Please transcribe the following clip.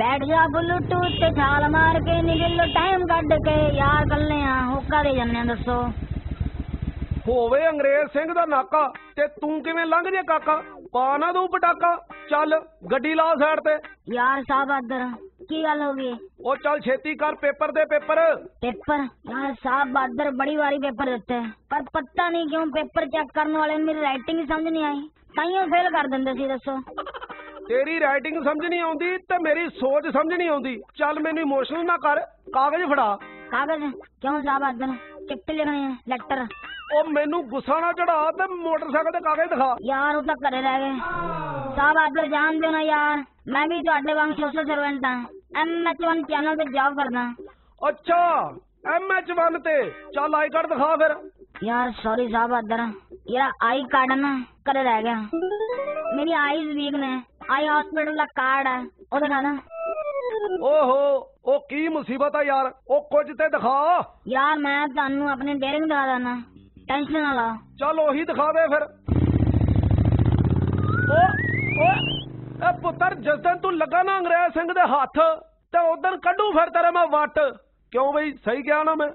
ਬੈਠ ਜਾ ਬਲੂਟੂਥ ਤੇ ਛਾਲ ਮਾਰ ਕੇ ਨਿਕਲੋ ਟਾਈਮ ਕੱਢ ਕੇ ਯਾਰ ਕੱਲੇ ਆ ਹੋਕਾ ਦੇ ਜੰਨੇ ਦੱਸੋ? ਹੋਵੇ ਅੰਗਰੇਜ਼ ਸਿੰਘ ਦਾ ਨਾਕਾ ਤੇ ਤੂੰ ਕਿਵੇਂ ਲੰਘ ਜੇ ਕਾਕਾ? ਪਾ ਨਾ ਦੂ ਪਟਾਕਾ। ਚੱਲ ਗੱਡੀ ਲਾ ਸਾਈਡ ਤੇ। ਯਾਰ ਸਾਹਿਬ ਆਦਰ ਕੀ ਗੱਲ ਹੋ ਗਈ? ਉਹ ਚੱਲ ਛੇਤੀ ਕਰ ਪੇਪਰ ਦੇ ਪੇਪਰ। ਪੇਪਰ? ਯਾਰ ਸਾਹਿਬ ਬਾਦਰ ਬੜੀ ਵਾਰੀ ਪੇਪਰ ਦਿੱਤੇ ਪਰ ਪਤਾ ਨਹੀਂ ਕਿਉਂ ਪੇਪਰ ਚੈੱਕ ਕਰਨ ਵਾਲੇ ਨੂੰ ਮੇਰੀ ਰਾਈਟਿੰਗ ਸਮਝ ਨਹੀਂ ਆਈ। ਤਾਈਓ ਫੇਲ ਕਰ ਦਿੰਦੇ ਸੀ ਦੱਸੋ। ਤੇਰੀ ਰਾਈਟਿੰਗ ਸਮਝ ਨਹੀਂ ਆਉਂਦੀ ਤੇ ਮੇਰੀ ਸੋਚ ਸਮਝ ਨਹੀਂ ਆਉਂਦੀ। ਚੱਲ ਮੈਨੂੰ ਇਮੋਸ਼ਨਲ ਨਾ ਕਰ ਕਾਗਜ਼ ਫੜਾ। ਕਾਗਜ਼? ਕਿਉਂ ਸਾਹਿਬ ਅਦਨ ਚਿੱਠੀ ਲਿਖਣੀ ਹੈ ਲੈਟਰ ਉਹ ਮੈਨੂੰ ਗੁੱਸਾ ਨਾ ਚੜਾ ਤੇ ਮੋਟਰਸਾਈਕਲ ਦੇ ਕਾਗਜ਼ ਦਿਖਾ। ਯਾਰ ਉਹ ਤਾਂ ਘਰੇ ਰਹਿ ਗਏ। ਸਾਹਿਬ ਆਦਰ ਜਾਣਦੇ ਹੋ ਨਾ ਯਾਰ। ਮੈਂ ਵੀ ਤੁਹਾਡੇ ਵਾਂਗ ਸੋਸ਼ਲ ਸਰਵੈਂਟ ਹਾਂ। ਐਮਐਚ1 ਚੈਨਲ ਤੇ ਜੌਬ ਕਰਦਾ। ਅੱਛਾ ਐਮਐਚ1 ਤੇ। ਚੱਲ ਆਈ ਕਾਰਡ ਦਿਖਾ ਫਿਰ। ਯਾਰ ਸੌਰੀ ਸਾਹਿਬ ਆਦਰ। ਯਾਰ ਆਈ ਕਾਰਡ ਨਾ ਘਰੇ ਰਹਿ ਗਿਆ। ਮੇਰੀ ਆਈਜ਼ ਵੀਕ ਨੇ। ਆਈ ਹਸਪੀਟਲ ਦਾ ਕਾਰਡ ਹੈ ਉਹ ਦਿਖਾਣਾ ਓਹੋ ਉਹ ਕੀ ਮੁਸੀਬਤ ਆ ਯਾਰ? ਉਹ ਕੁਝ ਤੇ ਦਿਖਾ। ਯਾਰ ਮੈਂ ਤੁਹਾਨੂੰ ਆਪਣੇ ਡੇਰਿੰਗ ਦਿਖਾ ਦਣਾ ਟੈਨਸ਼ਨ ਨਾ ਲਓ ਚੱਲ ਉਹੀ ਦਿਖਾ ਦੇ ਫਿਰ। ਓ ਓ ਇਹ ਪੁੱਤਰ ਜਿਸ ਦਿਨ ਤੂੰ ਲੱਗਾ ਨਾ ਅੰਗਰੇਜ਼ ਸਿੰਘ ਦੇ ਹੱਥ ਤੇ ਉਦੋਂ ਕੱਢੂ ਫਿਰ ਤੇਰੇ ਮੈਂ ਵੱਟ। ਕਿਉਂ ਬਈ? ਸਹੀ ਕਿਹਾ ਨਾ ਮੈਂ।